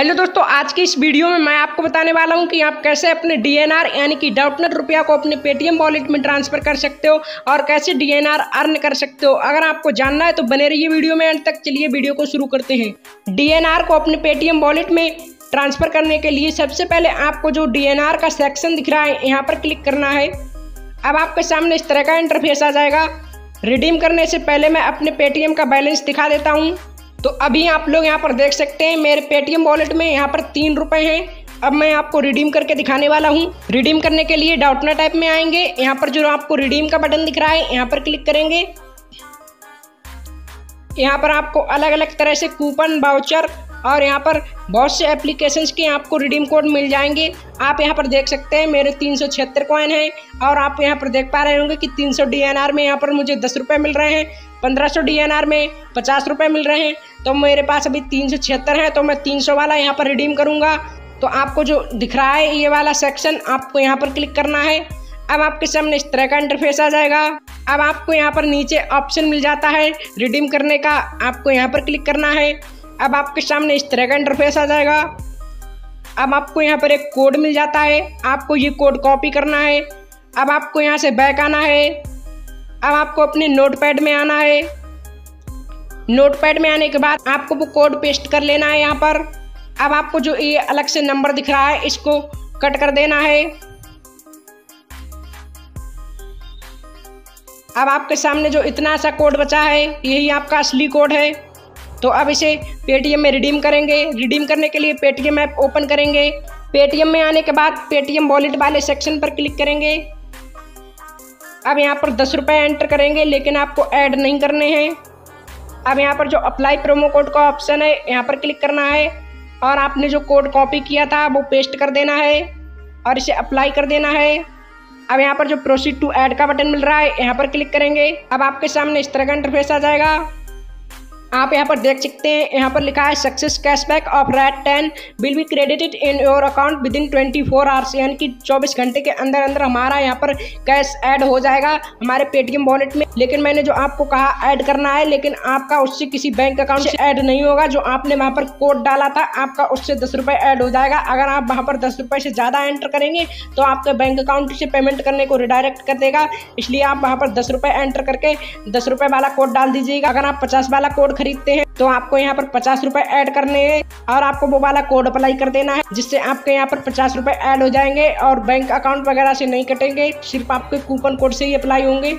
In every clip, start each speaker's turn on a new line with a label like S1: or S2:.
S1: Hello दोस्तों, आज की इस वीडियो में मैं आपको बताने वाला हूँ कि आप कैसे अपने डीएनआर यानी कि डाउटनेट रुपया को अपने पेटीएम वॉलेट में ट्रांसफ़र कर सकते हो और कैसे डीएनआर अर्न कर सकते हो। अगर आपको जानना है तो बने रहिए वीडियो में, अंत तक चलिए वीडियो को शुरू करते हैं। डीएनआर को अपने पेटीएम वॉलेट में ट्रांसफ़र करने के लिए सबसे पहले आपको जो डीएनआर का सेक्शन दिख रहा है, यहाँ पर क्लिक करना है। अब आपके सामने इस तरह का इंटरफेस आ जाएगा। रिडीम करने से पहले मैं अपने पेटीएम का बैलेंस दिखा देता हूँ। तो अभी आप लोग यहाँ पर देख सकते हैं, मेरे पेटीएम वॉलेट में यहाँ पर तीन रुपए हैं। अब मैं आपको रिडीम करके दिखाने वाला हूँ। रिडीम करने के लिए डाउटना टाइप में आएँगे। यहाँ पर जो आपको रिडीम का बटन दिख रहा है, यहाँ पर क्लिक करेंगे। यहाँ पर आपको अलग अलग तरह से कूपन बाउचर और यहाँ पर बहुत से एप्लीकेशन के आपको रिडीम कोड मिल जाएँगे। आप यहाँ पर देख सकते हैं, मेरे तीन सौ छिहत्तर कॉइन हैं और आप यहाँ पर देख पा रहे होंगे कि तीन सौ डी में यहाँ पर मुझे दस रुपये मिल रहे हैं, पंद्रह सौ डी में पचास रुपये मिल रहे हैं। तो मेरे पास अभी तीन सौ छिहत्तर है तो मैं तीन सौ वाला यहाँ पर रिडीम करूँगा। तो आपको जो दिख रहा है, ये वाला सेक्शन आपको यहाँ पर क्लिक करना है। अब आपके सामने इस तरह का इंटरफेस आ जाएगा। अब आपको यहाँ पर नीचे ऑप्शन मिल जाता है रिडीम करने का। आपको यहाँ पर क्लिक करना है। अब आपके सामने इस तरह का इंटरफेस आ जाएगा। अब आपको यहाँ पर एक कोड मिल जाता है। आपको ये कोड कॉपी करना है। अब आपको यहाँ से बैक आना है। अब आपको अपने नोटपैड में आना है। नोटपैड में आने के बाद आपको वो कोड पेस्ट कर लेना है यहाँ पर। अब आपको जो ये अलग से नंबर दिख रहा है, इसको कट कर देना है। अब आपके सामने जो इतना सा कोड बचा है, यही आपका असली कोड है। तो अब इसे पेटीएम में रिडीम करेंगे। रिडीम करने के लिए पेटीएम ऐप ओपन करेंगे। पेटीएम में आने के बाद पेटीएम वॉलेट वाले सेक्शन पर क्लिक करेंगे। अब यहाँ पर दस रुपये एंटर करेंगे, लेकिन आपको ऐड नहीं करने हैं। अब यहाँ पर जो अप्लाई प्रोमो कोड का ऑप्शन है, यहाँ पर क्लिक करना है। और आपने जो कोड कॉपी किया था, वो पेस्ट कर देना है और इसे अप्लाई कर देना है। अब यहाँ पर जो प्रोसीड टू ऐड का बटन मिल रहा है, यहाँ पर क्लिक करेंगे। अब आपके सामने इस तरह का इंटरफेस आ जाएगा। आप यहाँ पर देख सकते हैं, यहाँ पर लिखा है success cashback of rate ten will be credited in your account within twenty four hours यानी कि चौबीस घंटे के अंदर अंदर हमारा यहाँ पर कैश ऐड हो जाएगा हमारे पेटीएम वॉलेट में। लेकिन मैंने जो आपको कहा ऐड करना है, लेकिन आपका उससे किसी बैंक अकाउंट से ऐड नहीं होगा, जो आपने वहाँ पर कोड डाला था, आपका उससे दस रुपये ऐड हो जाएगा। अगर आप वहाँ पर दस रुपये से ज़्यादा एंटर करेंगे तो आपके बैंक अकाउंट से पेमेंट करने को रिडायरेक्ट कर देगा। इसलिए आप वहाँ पर दस रुपये एंटर करके दस रुपये वाला कोड डाल दीजिएगा। अगर आप पचास वाला कोड खरीदते हैं तो आपको यहाँ पर पचास रुपए ऐड करने हैं और आपको वो वाला कोड अप्लाई कर देना है, जिससे आपके यहाँ पर पचास रुपए ऐड हो जाएँगे और बैंक अकाउंट वगैरह से नहीं कटेंगे, सिर्फ़ आपके कूपन कोड से ही अप्लाई होंगे।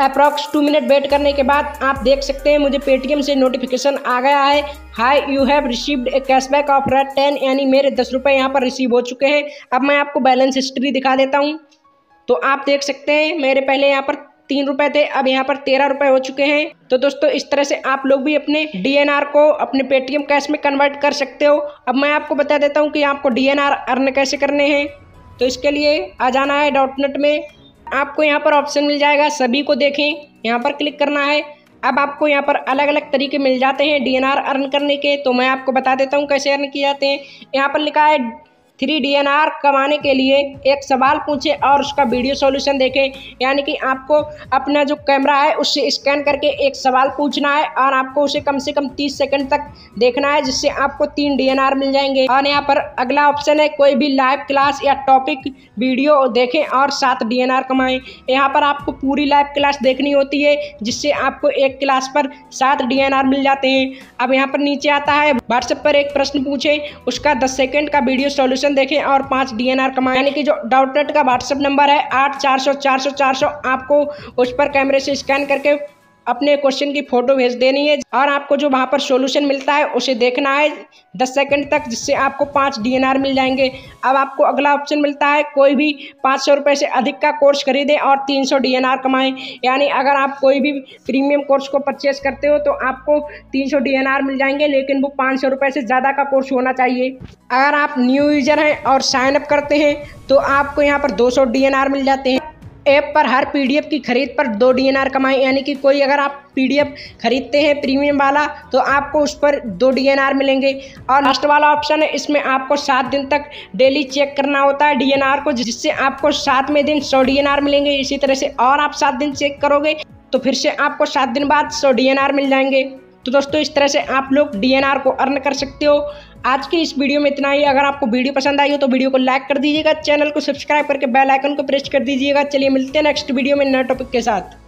S1: अप्रॉक्स टू मिनट वेट करने के बाद आप देख सकते हैं, मुझे पेटीएम से नोटिफिकेशन आ गया है। Hi you have received a cashback of rate ten यानी मेरे दस रुपये यहाँ पर रिसीव हो चुके हैं। अब मैं आपको बैलेंस हिस्ट्री दिखा देता हूँ। तो आप देख सकते हैं, मेरे पहले यहाँ पर तीन रुपए थे अब यहाँ पर तेरह रुपए हो चुके हैं। तो दोस्तों, इस तरह से आप लोग भी अपने डीएनआर को, अपने पेटीएम कैश में कन्वर्ट कर सकते हो। अब मैं आपको बता देता हूँ कि आपको डीएनआर अर्न कैसे करने हैं। तो इसके लिए आ जाना है. डॉट नेट में। आपको यहाँ पर ऑप्शन मिल जाएगा, सभी को देखें। यहाँ पर क्लिक करना है। अब आपको यहाँ पर अलग अलग तरीके मिल जाते हैं डीएनआर अर्न करने के। तो मैं आपको बता देता हूँ कैसे अर्न किए जाते हैं। यहाँ पर लिखा है थ्री डी कमाने के लिए एक सवाल पूछे और उसका वीडियो सॉल्यूशन देखें। यानी कि आपको अपना जो कैमरा है, उससे स्कैन करके एक सवाल पूछना है और आपको उसे कम से कम तीस सेकंड तक देखना है, जिससे आपको तीन डी एन आर मिल जाएँगे। और यहाँ पर अगला ऑप्शन है, कोई भी लाइव क्लास या टॉपिक वीडियो देखें और सात डी कमाएँ। यहाँ पर आपको पूरी लाइव क्लास देखनी होती है, जिससे आपको एक क्लास पर सात डी मिल जाते हैं। अब यहाँ पर नीचे आता है, व्हाट्सएप पर एक प्रश्न पूछे, उसका दस सेकेंड का वीडियो सोल्यूशन क्वेश्चन देखें और पाँच डीएनआर कमाएँ। यानी कि जो डाउटनेट का व्हाट्सएप नंबर है, आठ चार सौ चार सौ चार सौ, आपको उस पर कैमरे से स्कैन करके अपने क्वेश्चन की फ़ोटो भेज देनी है और आपको जो वहाँ पर सॉल्यूशन मिलता है, उसे देखना है। दस सेकंड तक, जिससे आपको पाँच डीएनआर मिल जाएँगे। अब आपको अगला ऑप्शन मिलता है, कोई भी पाँच सौ रुपये से अधिक का कोर्स खरीदें और तीन सौ डीएनआर कमाएँ। यानी अगर आप कोई भी प्रीमियम कोर्स को परचेस करते हो तो आपको तीन सौ डीएनआर मिल जाएँगे, लेकिन वो पाँच सौ रुपये से ज़्यादा का कोर्स होना चाहिए। अगर आप न्यू यूज़र हैं और साइन अप करते हैं तो आपको यहाँ पर दो सौ मिल जाते हैं। ऐप पर हर पीडीएफ की खरीद पर दो डीएनआर कमाएँ, यानी कि कोई अगर आप पीडीएफ खरीदते हैं प्रीमियम वाला तो आपको उस पर दो डीएनआर मिलेंगे। और लास्ट वाला ऑप्शन है, इसमें आपको सात दिन तक डेली चेक करना होता है डीएनआर को, जिससे आपको सातवें दिन सौ डीएनआर मिलेंगे। इसी तरह से और आप सात दिन चेक करोगे तो फिर से आपको सात दिन बाद सौ डीएनआर मिल जाएँगे। तो दोस्तों, इस तरह से आप लोग डी को अर्न कर सकते हो। आज की इस वीडियो में इतना ही। अगर आपको वीडियो पसंद आई हो तो वीडियो को लाइक कर दीजिएगा, चैनल को सब्सक्राइब करके बेल आइकन को प्रेस कर दीजिएगा। चलिए मिलते हैं नेक्स्ट वीडियो में नए टॉपिक के साथ।